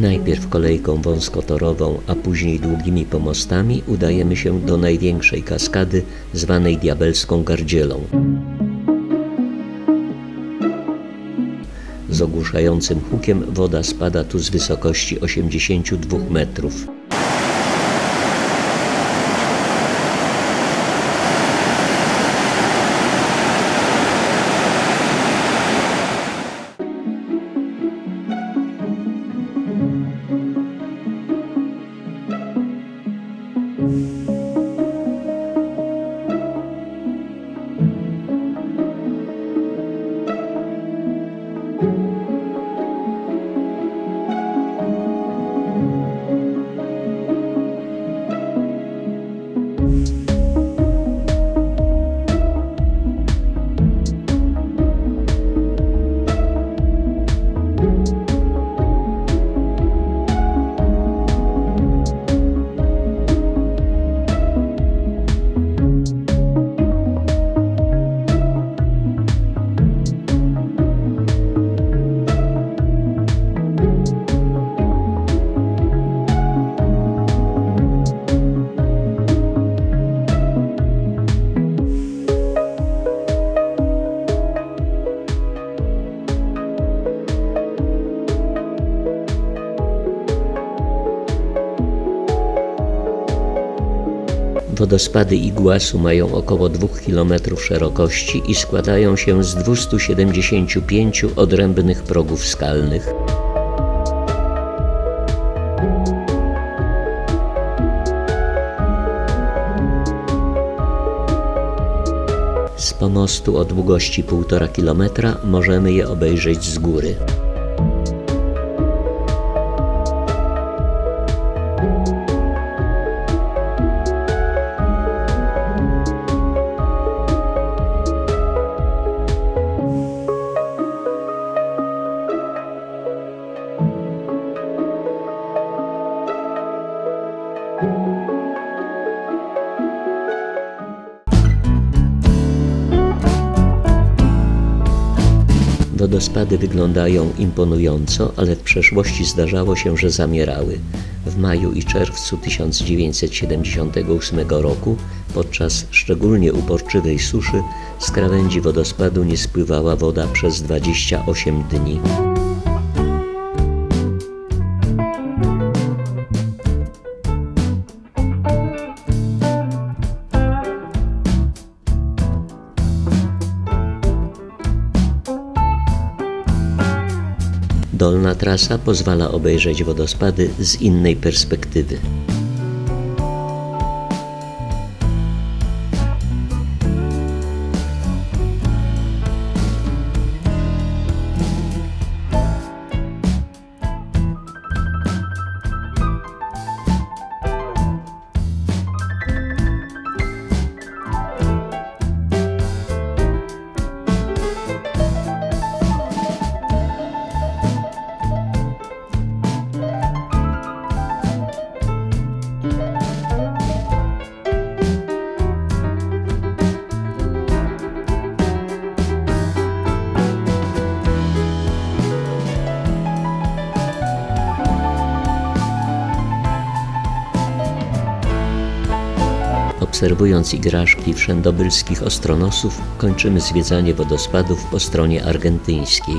Najpierw kolejką wąskotorową, a później długimi pomostami udajemy się do największej kaskady zwanej Diabelską Gardzielą. Z ogłuszającym hukiem woda spada tu z wysokości 82 metrów. Wodospady Iguasu mają około 2 km szerokości i składają się z 275 odrębnych progów skalnych. Z pomostu o długości 1,5 km możemy je obejrzeć z góry. Wodospady wyglądają imponująco, ale w przeszłości zdarzało się, że zamierały. W maju i czerwcu 1978 roku, podczas szczególnie uporczywej suszy, z krawędzi wodospadu nie spływała woda przez 28 dni. Dolna trasa pozwala obejrzeć wodospady z innej perspektywy. Obserwując igraszki wszędobylskich ostronosów, kończymy zwiedzanie wodospadów po stronie argentyńskiej.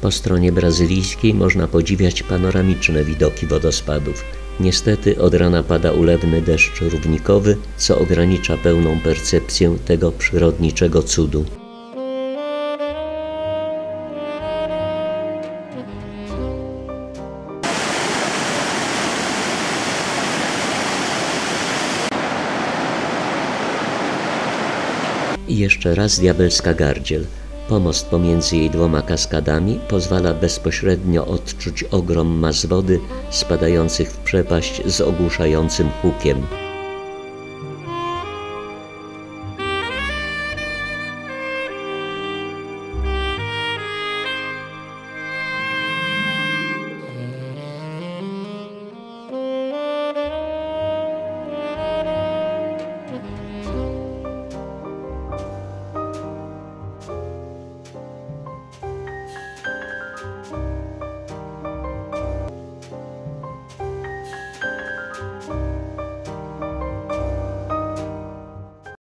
Po stronie brazylijskiej można podziwiać panoramiczne widoki wodospadów. Niestety od rana pada ulewny deszcz równikowy, co ogranicza pełną percepcję tego przyrodniczego cudu. I jeszcze raz diabelska gardziel. Pomost pomiędzy jej dwoma kaskadami pozwala bezpośrednio odczuć ogrom mas wody spadających w przepaść z ogłuszającym hukiem.